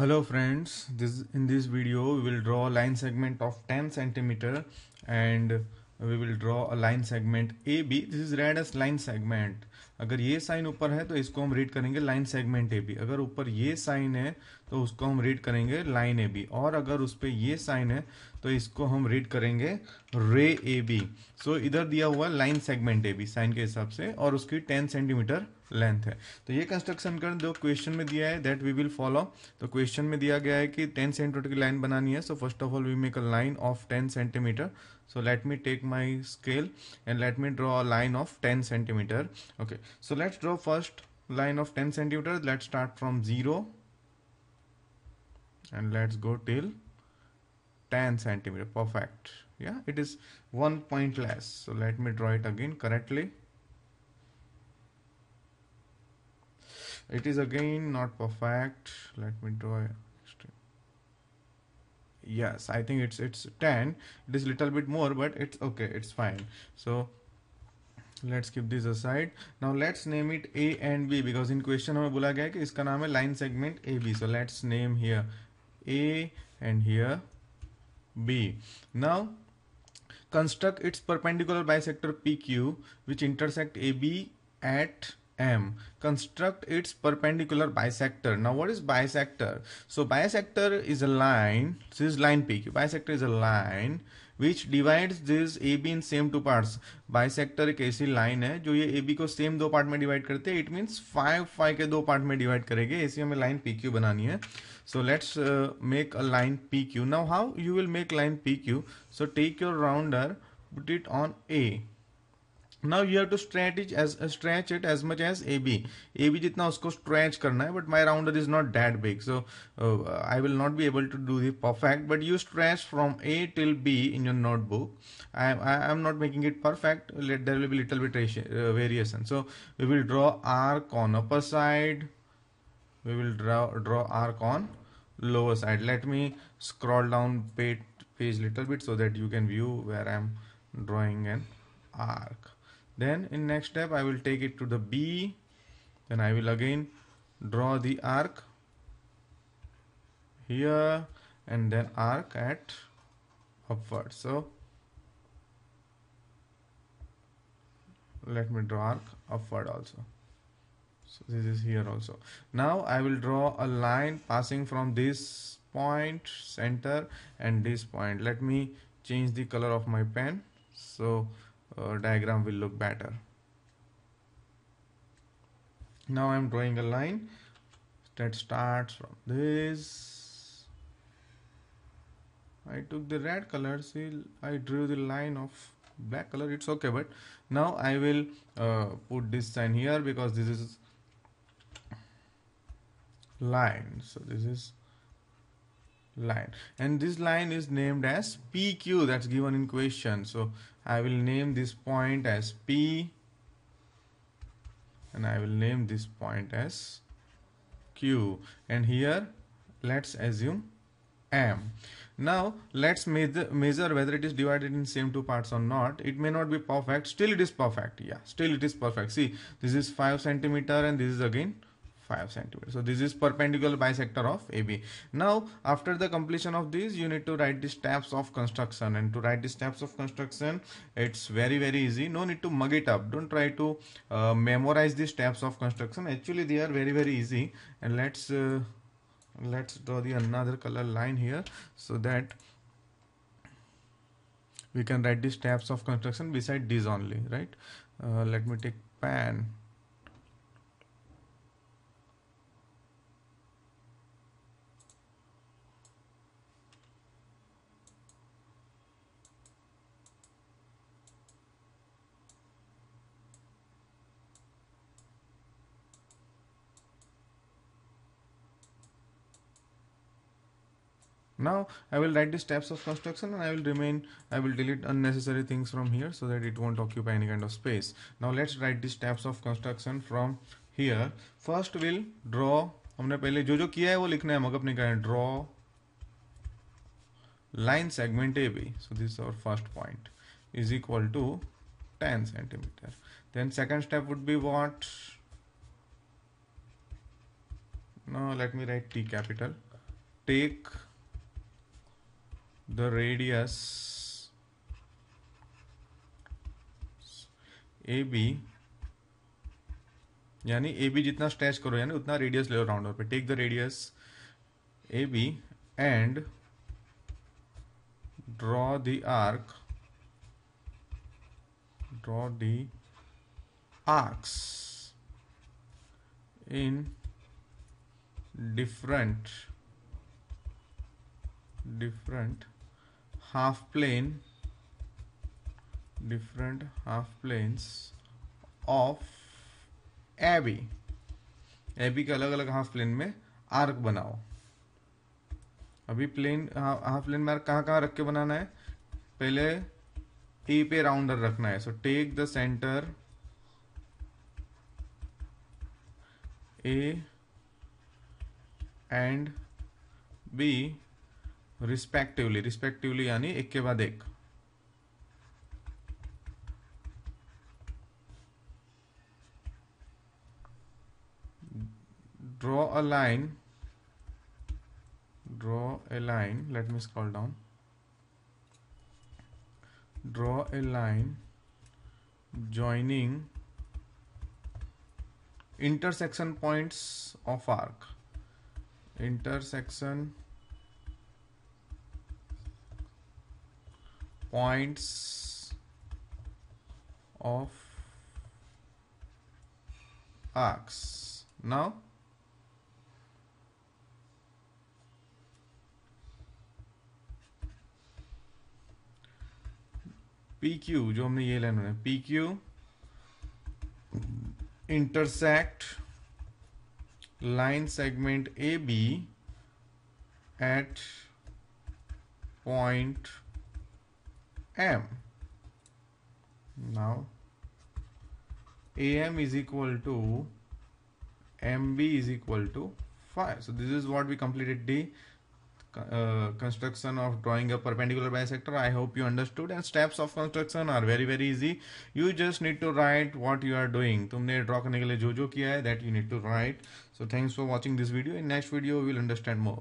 hello, friends. This, in this video, we will draw a line segment of 10 centimeter and we will draw a line segment AB this is read as line segment. अगर ये sign ऊपर है तो इसको हम read करेंगे line segment A B अगर ऊपर ये साइन है तो उसको हम रीड करेंगे लाइन ए बी और अगर उस पर ये साइन है तो इसको हम रीड करेंगे रे ए बी सो इधर दिया हुआ line segment A B sign के हिसाब से और उसकी 10 सेंटीमीटर लेंथ है। तो ये कंस्ट्रक्शन कर दो क्वेश्चन में दिया है दैट वी विल फॉलो तो क्वेश्चन में दिया गया है कि टेन सेंटीमीटर की लाइन बनानी है। So first of all we make a line of 10 centimetre so let me take my scale and let me draw a line of 10 centimetre okay so let's draw first line of ten centimetre let's start from zero and let's go till 10 centimetre perfect yeah it is one point less so let me draw it again correctly it is again not perfect let me draw it yes i think it's it's 10 it is little bit more but it's okay it's fine so let's keep this aside now let's name it a and b because in question हमें बोला गया है कि इसका नाम है line segment ab so let's name here a and here b now construct its perpendicular bisector pq which intersect ab at M. Construct its perpendicular bisector. Now what is bisector? So bisector is a line, this is line PQ. Bisector is a line which divides this AB in same two parts. Bisector एक ऐसी line है जो ये AB को same दो part में divide करते हैं. It means five five के दो part में divide करेंगे. ऐसी हमें line PQ बनानी है. So let's uh, make a line PQ. Now how you will make line PQ? So take your rounder, put it on A. Now you have to stretch it as stretch it as much as A B A B जितना उसको stretch करना है but my rounder is not that big so I will not be able to do the perfect but you stretch from A till be in your notebook I, I am not making it perfect let there will be little bit uh, variation so we will draw arc on upper side we will draw draw arc on lower side let me scroll down page page little bit so that you can view where I am drawing an arc then in next step I will take it to the B. Then I will again draw the arc here and then arc at upward so let me draw arc upward also. So this is here also. Now I will draw a line passing from this point center and this point. Let me change the color of my pen. So uh, diagram will look better. Now I'm drawing a line that starts from this. I took the red color see I drew the line of black color it's okay but now I will uh, put this sign here because this is line. So this is line. And this line is named as PQ that's given in question. So I will name this point as P and I will name this point as Q. And here let's assume M. Now let's measure, measure whether it is divided in same two parts or not. It may not be perfect. Still it is perfect. Yeah still it is perfect. See this is 5 centimeter and this is again 5 centimeters. So this is perpendicular bisector of AB. Now after the completion of this you need to write the steps of construction and to write the steps of construction it's very very easy. No need to mug it up. Don't try to uh, memorize the steps of construction. Actually they are very very easy and let's uh, let's draw the another color line here so that we can write the steps of construction beside these only right uh, let me take pen now I will write the steps of construction and I will remain I will delete unnecessary things from here so that it won't occupy any kind of space now let's write the steps of construction from here first we'll draw हमने पहले जो जो किया है वो लिखना है मगर नहीं करना draw line segment AB so this is our first point is equal to 10 centimeter then second step would be what now let me write T capital take the radius B यानी ए बी जितना stretch करो, यानी उतना radius ले लो rounder पे। Take the radius A B and draw the arc draw the arcs in different different half plane, different half planes of AB AB के अलग अलग हाफ़ प्लेन में आर्क बनाओ। अभी प्लेन हाफ़ प्लेन में कहाँ कहाँ रख के बनाना है? पहले ए पे राउंडर रखना है। So take the centre A and B respectively respectively यानी एक के बाद एक। Draw a line draw a line let me scroll down draw a line joining intersection points of arc intersection points of arcs Now PQ जो हमने ये line PQ intersect line segment AB at point M. Now AM is equal to MB is equal to 5. So this is what we completed the uh, construction of drawing a perpendicular bisector i hope you understood and steps of construction are very very easy you just need to write what you are doing तुमने draw करने के लिए जो जो किया है that you need to write so thanks for watching this video in next video we will understand more